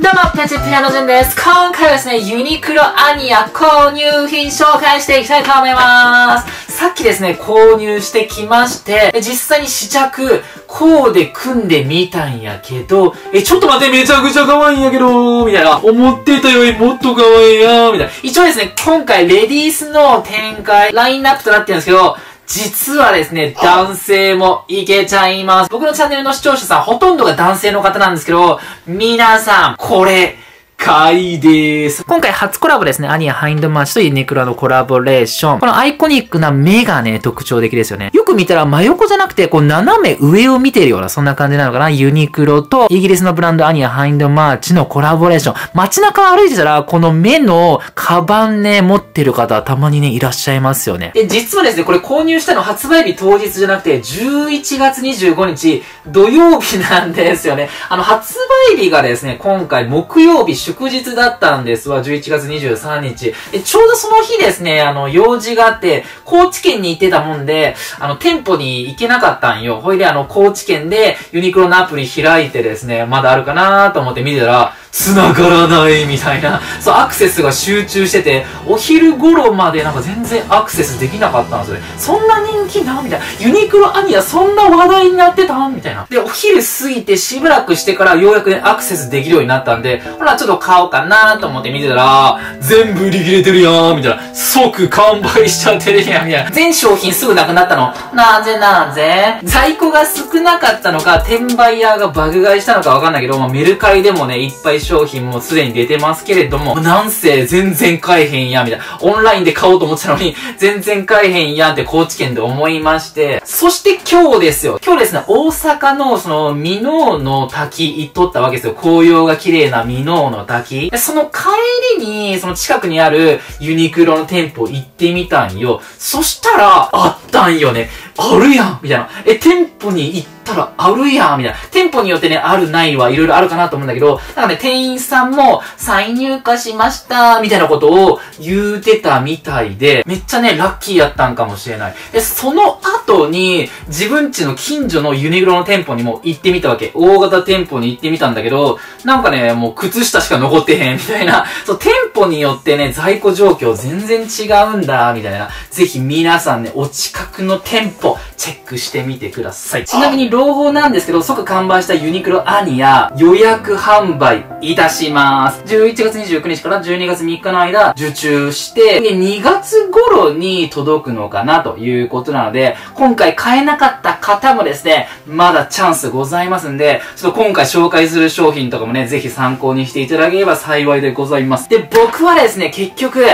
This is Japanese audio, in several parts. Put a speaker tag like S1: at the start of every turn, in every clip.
S1: どうも、ペチピアノジュンです。今回はですね、ユニクロアニア購入品紹介していきたいと思います。さっきですね、購入してきまして、実際に試着、こうで組んでみたんやけど、え、ちょっと待って、めちゃくちゃ可愛いんやけど、みたいな。思ってたよりもっと可愛いやみたいな。一応ですね、今回レディースの展開、ラインナップとなってるんですけど、実はですね、男性もいけちゃいます。僕のチャンネルの視聴者さん、ほとんどが男性の方なんですけど、皆さん、これ、買いです。今回初コラボですね。アニアハインドマッチとユニクロのコラボレーション。このアイコニックな目がね、特徴的ですよね。よく見たら真横じゃなくて、こう斜め上を見てるような、そんな感じなのかな。ユニクロとイギリスのブランドアニアハインドマーチのコラボレーション。街中歩いてたら、この目のカバンね、持ってる方たまにね、いらっしゃいますよね。で、実はですね、これ購入したの発売日当日じゃなくて、11月25日土曜日なんですよね。あの、発売日がですね、今回木曜日祝日だったんですわ、11月23日。え、ちょうどその日ですね、あの、用事があって、高知県に行ってたもんで、あの、店舗に行けなかったんよ。ほいで、あの、高知県でユニクロのアプリ開いてですね、まだあるかなと思って見てたら、繋がらないみたいな、そう、アクセスが集中してて、お昼頃までなんか全然アクセスできなかったんですよね。そんな人気なみたいな。ユニクロアニアそんな話題になってたみたいな。で、お昼過ぎてしばらくしてからようやくね、アクセスできるようになったんで、ほら、ちょっと買おうかなと思って見てたら、全部売り切れてるやんみたいな。即完売しちゃってるやんみたいな。全商品すぐなくなったの。なぜなぜ？在庫が少なかったのか、転売ヤーが爆買いしたのかわかんないけど、まあ、メルカリでもね、いっぱい商品もすでに出てますけれども、なんせ全然買えへんや、みたいな。オンラインで買おうと思ってたのに、全然買えへんやって高知県で思いまして、そして今日ですよ。今日ですね、大阪のその、ミノーの滝行っとったわけですよ。紅葉が綺麗なミノーの滝。その帰りに、その近くにあるユニクロの店舗行ってみたんよ。そしたら、あったんよね。あるやんみたいな。え、店舗に行ったらあるやんみたいな。店舗によってね、あるないはいろいろあるかなと思うんだけど、なんかね、店員さんも再入荷しましたみたいなことを言うてたみたいで、めっちゃね、ラッキーやったんかもしれない。で、その後に、自分家の近所のユニクロの店舗にも行ってみたわけ。大型店舗に行ってみたんだけど、なんかね、もう靴下しか残ってへんみたいな。そう、店舗によってね、在庫状況全然違うんだ、みたいな。ぜひ皆さんね、お近くの店舗、チェックしてみてください。ちなみに朗報なんですけど、即完売したユニクロアニア予約販売いたします。11月29日から12月3日の間受注して、で、2月頃に届くのかなということなので、今回買えなかった方もですね、まだチャンスございますんで、ちょっと今回紹介する商品とかもね、ぜひ参考にしていただければ幸いでございます。で、僕はですね、結局、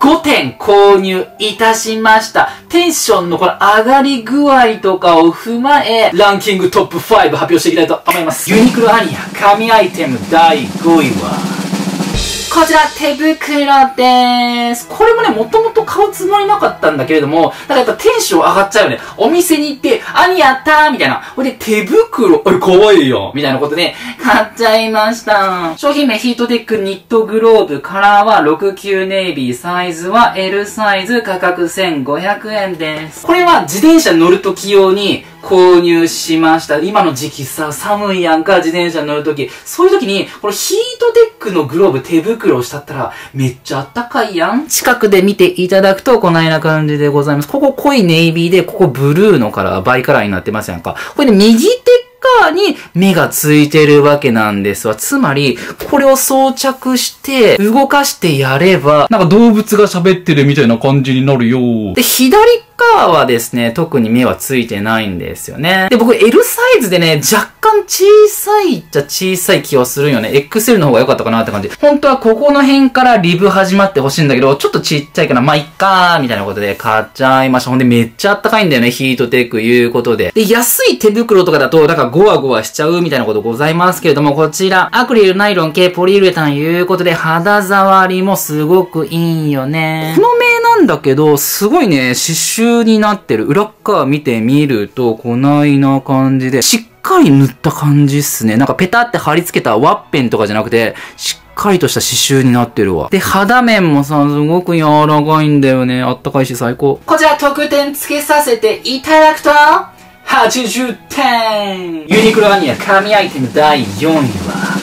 S1: 5点購入いたしました。テンションのこの上がり具合とかを踏まえ、ランキングトップ5発表していきたいと思います。ユニクロアニア神アイテム第5位は、こちら、手袋です。これもね、もともと買うつもりなかったんだけれども、だからやっぱテンション上がっちゃうよね。お店に行って、兄やったーみたいな。ほいで、手袋、あれ、かわいいよみたいなことで、買っちゃいました。商品名、ヒートテックニットグローブ、カラーは69ネイビー、サイズは L サイズ、価格1500円です。これは自転車乗るとき用に、購入しました。今の時期さ、寒いやんか、自転車乗るとき。そういうときに、このヒートテックのグローブ、手袋をしたったら、めっちゃあったかいやん。近くで見ていただくと、このような感じでございます。ここ濃いネイビーで、ここブルーのカラー、バイカラーになってますやんか。これで右手側に目がついてるわけなんですわ。つまり、これを装着して、動かしてやれば、なんか動物が喋ってるみたいな感じになるよ。で、左側はですね、特に目はついてないんですよね。で、僕 L サイズでね、若干小さいっちゃ小さい気はするよね。XL の方が良かったかなって感じ。本当はここの辺からリブ始まってほしいんだけど、ちょっとちっちゃいから、まあ、いっかー、みたいなことで買っちゃいました。ほんでめっちゃあったかいんだよね、ヒートテックいうことで。で、安い手袋とかだと、だからゴワゴワしちゃうみたいなことございますけれども、こちら、アクリル、ナイロン系、ポリウレタンいうことで、肌触りもすごくいいんよね。この名なんだけど、すごいね、刺繍になってる。裏側見てみると、こないな感じで、しっかり塗った感じっすね。なんかペタって貼り付けたワッペンとかじゃなくて、しっかりとした刺繍になってるわ。で、肌面もさ、すごく柔らかいんだよね。あったかいし最高。こちら特典付けさせていただくと、80点。ユニクロアニア神アイテム第4位は、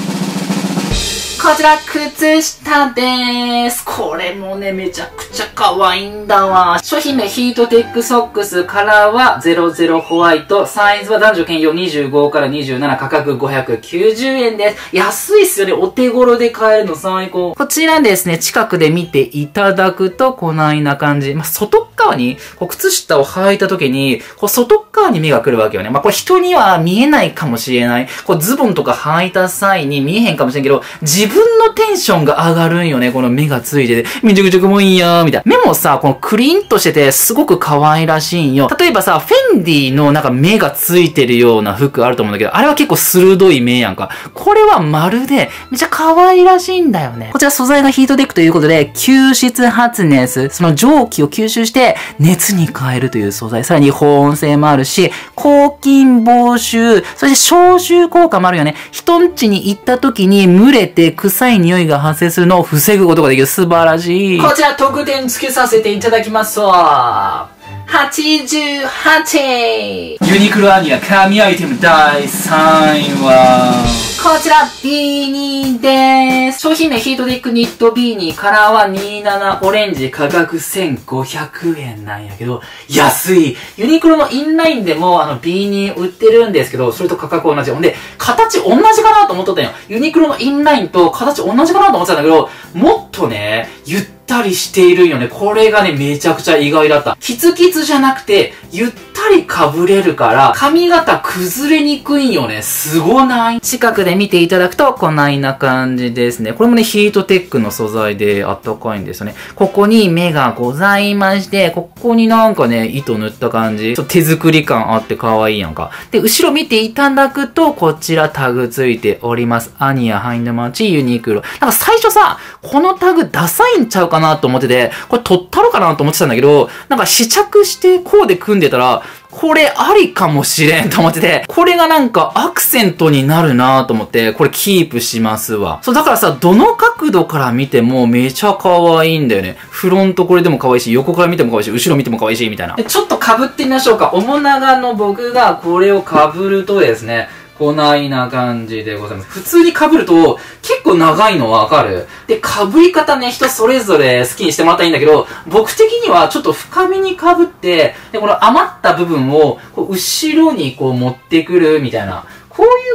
S1: こちら、靴下です。これもね、めちゃくちゃ可愛いんだわ。商品名、ヒートテックソックス、カラーは00ホワイト、サイズは男女兼用25から27、価格590円です。安いっすよね。お手頃で買えるの最高。こちらですね、近くで見ていただくと、こないな感じ。まあ、外側に、こう、靴下を履いた時に、こう、外側に目が来るわけよね。まあ、これ人には見えないかもしれない。こう、ズボンとか履いた際に見えへんかもしれんけど、自分のテンションが上がるんよね。この目がついてて、めちゃくちゃ可愛いやー、みたいな。目もさ、このクリーンとしてて、すごく可愛らしいんよ。例えばさ、フェンディのなんか目がついてるような服あると思うんだけど、あれは結構鋭い目やんか。これはまるで、めちゃ可愛らしいんだよね。こちら素材がヒートテックということで、吸湿発熱、その蒸気を吸収して、熱に変えるという素材。さらに保温性もあるし、抗菌防臭、そして消臭効果もあるよね。人ん家に行った時に蒸れて臭い匂いが発生するのを防ぐことができる。素晴らしい。こちら特典付けさせていただきますわ。88! ユニクロアニア神アイテム第3位は、こちら、ビーニーです。商品名ヒートテックニットビーニー、カラーは27オレンジ、価格1500円なんやけど、安い。ユニクロのインラインでも、あの、ビーニー売ってるんですけど、それと価格同じ。ほんで、形同じかなと思っとったんよ。ユニクロのインラインと形同じかなと思ってたんだけど、もっとね、言ってったりしているよね。これがね、めちゃくちゃ意外だった。キツキツじゃなくて、ゆったり被れるから、髪型崩れにくいよね。すごない？近くで見ていただくと、こないな感じですね。これもね、ヒートテックの素材であったかいんですよね。ここに目がございまして、ここになんかね、糸塗った感じ。ちょっと手作り感あって可愛いやんか。で、後ろ見ていただくと、こちらタグついております。アニヤ、ハインドマーチ、ユニクロ。なんか最初さ、このタグダサいんちゃうかなと思ってて、これ取ったろかなと思ってたんだけど、なんか試着してこうで組んでたら、これありかもしれんと思ってて、これがなんかアクセントになるなと思って、これキープしますわ。そう、だからさ、どの角度から見てもめちゃ可愛いんだよね。フロントこれでも可愛いし、横から見ても可愛いし、後ろ見ても可愛いし、みたいな。ちょっと被ってみましょうか。面長の僕がこれを被るとですね、こないな感じでございます。普通に被ると結構長いのわかるで、被り方ね、人それぞれ好きにしてもらったらいいんだけど、僕的にはちょっと深めに被って、で、この余った部分をこう後ろにこう持ってくるみたいな。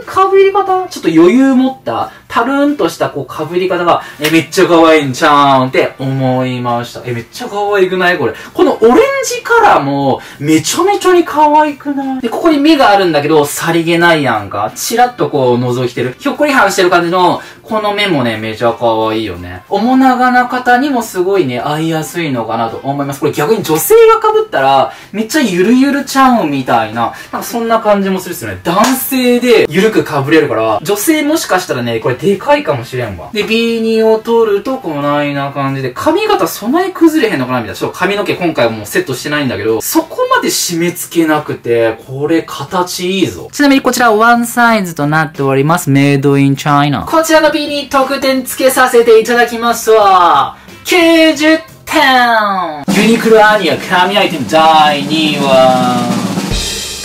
S1: こういう被り方？ちょっと余裕持ったタルーンとしたこう被り方が、え、めっちゃ可愛いんちゃうんって思いました。え、めっちゃ可愛くない？これ。このオレンジカラーも、めちゃめちゃに可愛くない？で、ここに目があるんだけど、さりげないやんか。チラッとこう覗いてる。ひょっこりはんしてる感じの、この目もね、めちゃ可愛いよね。面長な方にもすごいね、合いやすいのかなと思います。これ逆に女性が被ったら、めっちゃゆるゆるちゃうみたいな、なんかそんな感じもするっすよね。男性でゆるく被れるから、女性もしかしたらね、これでかいかもしれんわ。で、ビーニーを取ると、こないな感じで、髪型そない崩れへんのかなみたいな。ちょっと髪の毛今回はもうセットしてないんだけど、そこまで締め付けなくて、これ形いいぞ。ちなみにこちらワンサイズとなっております。メイドインチャイナ。こちらのビーニー特典付けさせていただきますわ。90点ユニクロアニア神アイテム第2位は、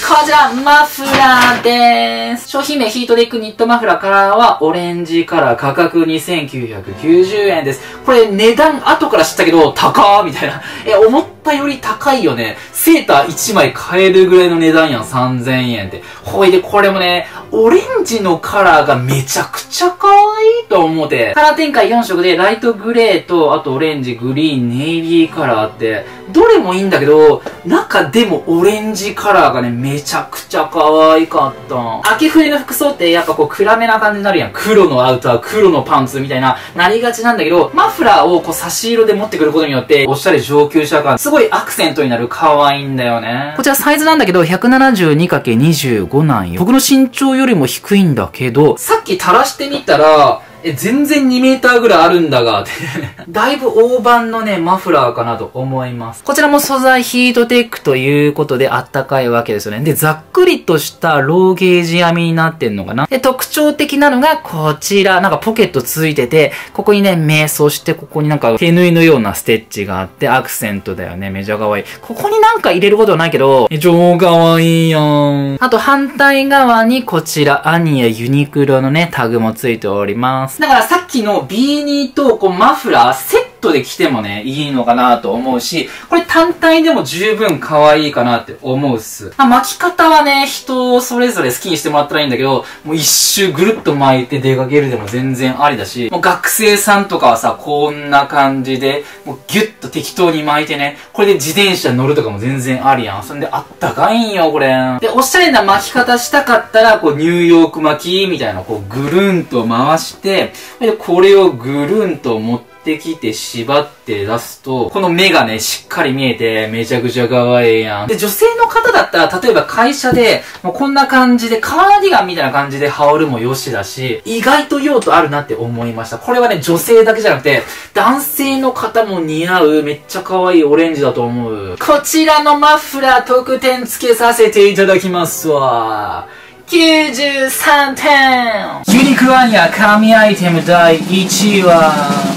S1: こちら、マフラーです。商品名ヒートテックニットマフラーカラーはオレンジカラー価格2990円です。これ値段後から知ったけど、高ーみたいな。え、思ったより高いよね。セーター1枚買えるぐらいの値段やん、3000円って。ほいで、これもね、オレンジのカラーがめちゃくちゃ可愛いと思うて。カラー展開4色で、ライトグレーと、あとオレンジ、グリーン、ネイビーカラーって、どれもいいんだけど、中でもオレンジカラーがね、めちゃくちゃ可愛かった。秋冬の服装ってやっぱこう暗めな感じになるやん。黒のアウター、黒のパンツみたいな、なりがちなんだけど、マフラーをこう差し色で持ってくることによって、おしゃれ上級者感、すごいアクセントになる可愛いんだよね。こちらサイズなんだけど、172×25 なんよ。僕の身長よりも低いんだけど、さっき垂らしてみたら、え、全然2メーターぐらいあるんだが、って だいぶ大判のね、マフラーかなと思います。こちらも素材ヒートテックということであったかいわけですよね。で、ざっくりとしたローゲージ編みになってんのかな。で、特徴的なのがこちら、なんかポケットついてて、ここにね、目、そしてここになんか手縫いのようなステッチがあって、アクセントだよね。めちゃ可愛い。ここになんか入れることはないけど、超可愛いやん。あと反対側にこちら、アニやユニクロのね、タグもついております。ます。だからさっきのビーニーとこうマフラー、セトで着てもね、いいのかなと思うし、これ単体でも十分可愛いかなって思うっす。まあ、巻き方はね、人それぞれ好きにしてもらったらいいんだけど、もう一周ぐるっと巻いて出かけるでも全然ありだし、もう学生さんとかはさ、こんな感じで、もうギュッと適当に巻いてね、これで自転車乗るとかも全然ありやん。そんであったかいんよ、これ。で、おしゃれな巻き方したかったら、こう、ニューヨーク巻きみたいな、こう、ぐるんと回して、で、これをぐるんと持って、ってきて縛って出すと、この目がね、しっかり見えて、めちゃくちゃ可愛いやん。で、女性の方だったら、例えば会社で、もうこんな感じで、カーディガンみたいな感じで羽織るもよしだし、意外と用途あるなって思いました。これはね、女性だけじゃなくて、男性の方も似合う、めっちゃ可愛いオレンジだと思う。こちらのマフラー特典付けさせていただきますわ。93点ユニクロアニア神アイテム第1位は、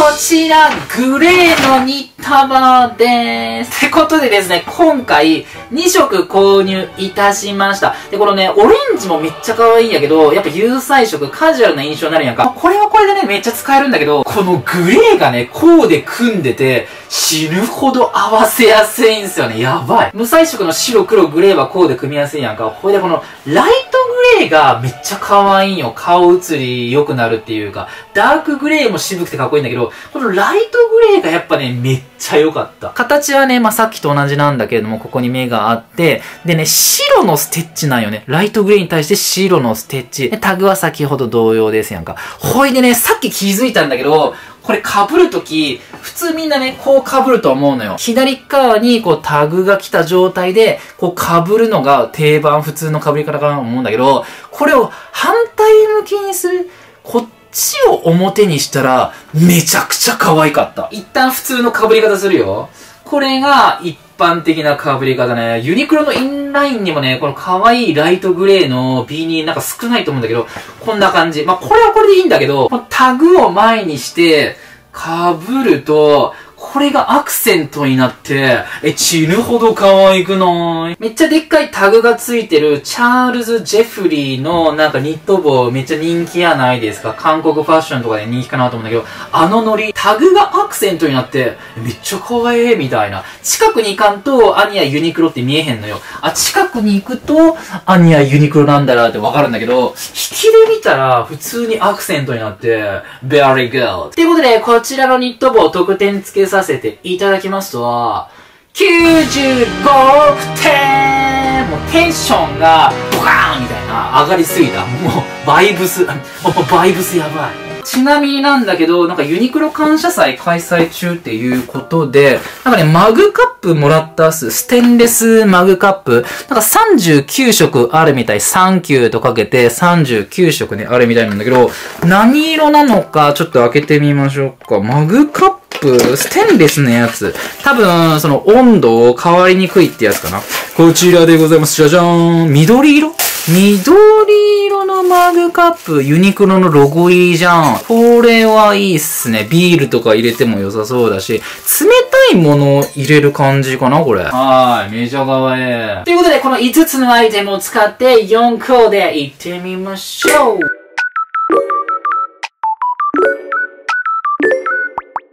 S1: こちら、グレーのニッタバです。ってことでですね、今回、2色購入いたしました。で、このね、オレンジもめっちゃ可愛いんやけど、やっぱ有彩色、カジュアルな印象になるんやんか。これはこれでね、めっちゃ使えるんだけど、このグレーがね、こうで組んでて、死ぬほど合わせやすいんすよね。やばい。無彩色の白、黒、グレーはこうで組みやすいやんか。これでこの、ライトグレーがめっちゃ可愛いんよ。顔写り良くなるっていうか、ダークグレーも渋くてかっこいいんだけど、このライトグレーがやっぱね、めっちゃちゃ良かった。形はね、まあ、さっきと同じなんだけれども、ここに目があって、でね、白のステッチなんよね。ライトグレーに対して白のステッチ。タグは先ほど同様ですやんか。ほいでね、さっき気づいたんだけど、これ被るとき、普通みんなね、こう被ると思うのよ。左側にこうタグが来た状態で、こう被るのが定番、普通の被り方かなと思うんだけど、これを反対向きにする。こっちを表にしたら、めちゃくちゃ可愛かった。一旦普通の被り方するよ。これが一般的な被り方ね。ユニクロのインラインにもね、この可愛いライトグレーのビーニーなんか少ないと思うんだけど、こんな感じ。まあ、これはこれでいいんだけど、タグを前にして、被ると、これがアクセントになって、え、死ぬほど可愛くない？めっちゃでっかいタグがついてる、チャールズ・ジェフリーのなんかニット帽めっちゃ人気やないですか？韓国ファッションとかで人気かなと思うんだけど、あのノリ、タグがアクセントになって、めっちゃ可愛いみたいな。近くに行かんと、アニアユニクロって見えへんのよ。あ、近くに行くと、アニアユニクロなんだなってわかるんだけど、引きで見たら普通にアクセントになって、very good. ということで、こちらのニット帽特典付けさせていただきますとは、95億点もうテンションが、ボカーンみたいな、上がりすぎた。もう、バイブス、もうバイブスやばい。ちなみになんだけど、なんかユニクロ感謝祭開催中っていうことで、なんかね、マグカップもらったっす。ステンレスマグカップ。なんか39色あるみたい。サンキューとかけて39色ね、あるみたいなんだけど、何色なのかちょっと開けてみましょうか。マグカップ、ステンレスのやつ。多分、その温度を変わりにくいってやつかな。こちらでございます。じゃじゃーん。緑色？緑色のマグカップ、ユニクロのロゴ入りじゃん。これはいいっすね。ビールとか入れても良さそうだし、冷たいものを入れる感じかな、これ。はい、めちゃかわいい。ということで、この5つのアイテムを使って4個でいってみましょう。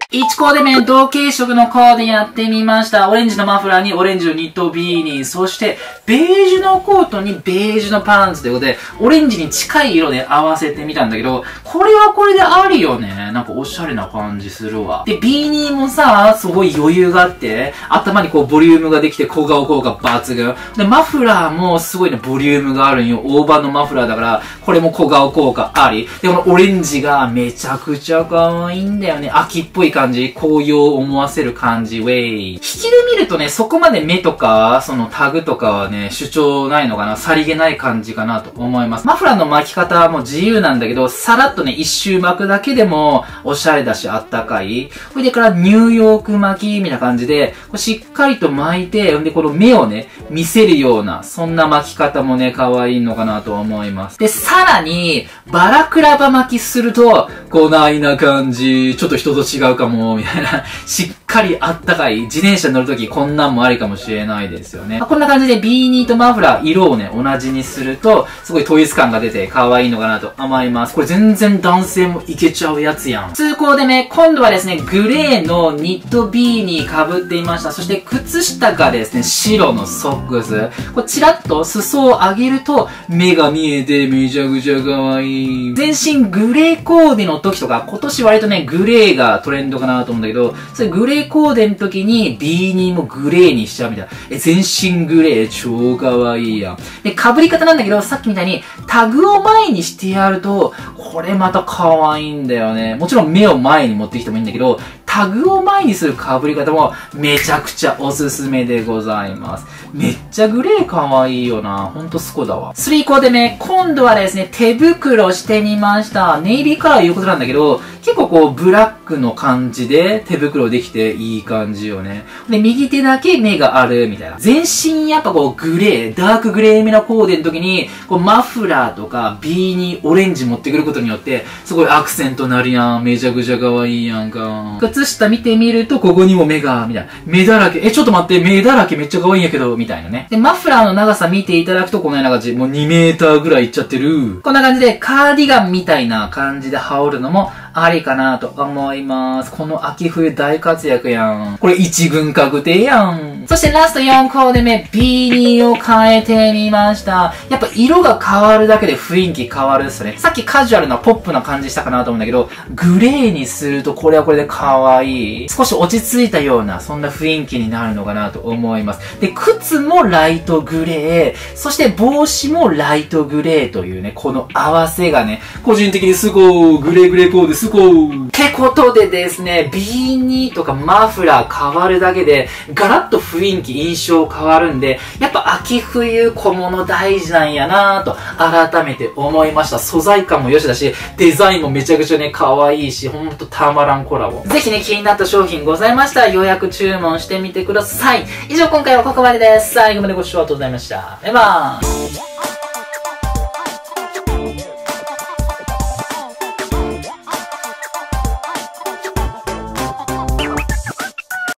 S1: 1コーデ目、同系色のコーデやってみました。オレンジのマフラーにオレンジのニットビーニー、そしてベージュのコートにベージュのパンツということで、オレンジに近い色で合わせてみたんだけど、これはこれでありよね。なんかおしゃれな感じするわ。で、ビーニーもさ、すごい余裕があって、頭にこうボリュームができて小顔効果抜群。で、マフラーもすごいね、ボリュームがあるんよ。大判のマフラーだから、これも小顔効果あり。で、このオレンジがめちゃくちゃ可愛いんだよね。秋っぽい感じ、紅葉を思わせる感じ、ウェイ。引きで見るとね、そこまで目とか、そのタグとかはね、主張ないのかな、さりげない感じかなと思います。マフラーの巻き方はもう自由なんだけど、さらっとね、一周巻くだけでも、おしゃれだし、あったかい。ほいでからニューヨーク巻き、みたいな感じで、しっかりと巻いて、んでこの目をね、見せるような、そんな巻き方もね、可愛いのかなと思います。で、さらに、バラクラバ巻きすると、こないな感じ、ちょっと人と違うかも、もうみたいな、しっかかりあったかい自転車乗るときこんなんもありかもしれないですよね。まあ、こんな感じでビーニーとマフラー色をね、同じにすると、すごい統一感が出て可愛いのかなと思います。これ全然男性もいけちゃうやつやん。通行でね、今度はですね、グレーのニットビーニー被っていました。そして靴下がですね、白のソックス。これチラッと裾を上げると、目が見えてめちゃくちゃ可愛い。全身グレーコーデの時とか、今年割とね、グレーがトレンドかなと思うんだけど、それグレーレコーデの時にビーニーもグレーにしちゃうみたいな。え、全身グレー超可愛いやん。で、被り方なんだけど、さっきみたいにタグを前にしてやると、これまた可愛いんだよね。もちろん目を前に持ってきてもいいんだけど、タグを前にする被り方もめちゃくちゃおすすめでございます。めっちゃグレー可愛いいよな。ほんとスコだわ。3コーデ目、今度はですね、手袋してみました。ネイビーカラーいうことなんだけど、結構こう、ブラックの感じで手袋できていい感じよね。で、右手だけ目があるみたいな。全身やっぱこう、グレー、ダークグレーめなコーデの時に、こう、マフラーとかビーにオレンジ持ってくることによって、すごいアクセントなるやん。めちゃくちゃ可愛いやんか。靴下見てみると、ここにも目が、みたいな。目だらけ。え、ちょっと待って、目だらけめっちゃ可愛いんやけど、みたいなね。で、マフラーの長さ見ていただくと、このような感じ。もう2メーターぐらいいっちゃってる。こんな感じで、カーディガンみたいな感じで羽織るのも、ありかなと思います。この秋冬大活躍やん。これ一軍確定やん。そしてラスト4コーデ目、ビーニーを変えてみました。やっぱ色が変わるだけで雰囲気変わるっすね。さっきカジュアルなポップな感じしたかなと思うんだけど、グレーにするとこれはこれで可愛い。少し落ち着いたような、そんな雰囲気になるのかなと思います。で、靴もライトグレー、そして帽子もライトグレーというね、この合わせがね、個人的にすごい、グレーグレーコーデすごい。ってことでですね、ビーニーとかマフラー変わるだけで、ガラッと雰囲気、印象変わるんで、やっぱ秋冬小物大事なんやなぁと改めて思いました。素材感も良しだし、デザインもめちゃくちゃね、可愛いし、ほんとたまらんコラボ。ぜひね、気になった商品ございましたら予約注文してみてください。以上今回はここまでです。最後までご視聴ありがとうございました。バイバーイ